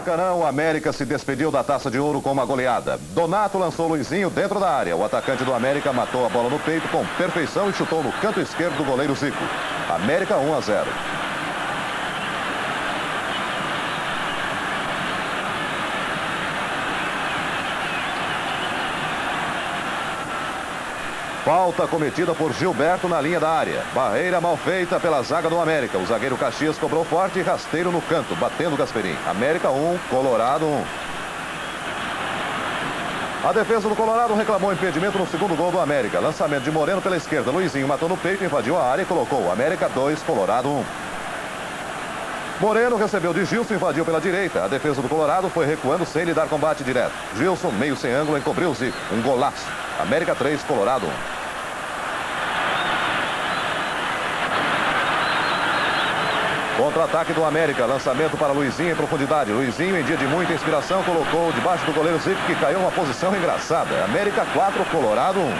Maracanã, o América se despediu da taça de ouro com uma goleada. Donato lançou Luizinho dentro da área. O atacante do América matou a bola no peito com perfeição e chutou no canto esquerdo do goleiro Zico. América 1 a 0. Falta cometida por Gilberto na linha da área. Barreira mal feita pela zaga do América. O zagueiro Caxias cobrou forte e rasteiro no canto, batendo Gasperim. América 1, Colorado 1. A defesa do Colorado reclamou impedimento no segundo gol do América. Lançamento de Moreno pela esquerda. Luizinho matou no peito, invadiu a área e colocou América 2, Colorado 1. Moreno recebeu de Gilson, invadiu pela direita. A defesa do Colorado foi recuando sem lhe dar combate direto. Gilson, meio sem ângulo, encobriu o Zico. Um golaço. América 3, Colorado 1. Contra-ataque do América, lançamento para Luizinho em profundidade. Luizinho, em dia de muita inspiração, colocou debaixo do goleiro Zico, que caiu uma posição engraçada. América 4, Colorado 1.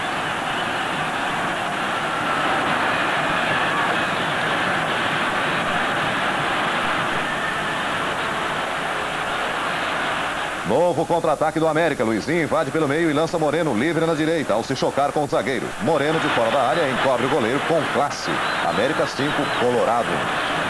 Novo contra-ataque do América. Luizinho invade pelo meio e lança Moreno livre na direita ao se chocar com o zagueiro. Moreno de fora da área encobre o goleiro com classe. América 5, Colorado.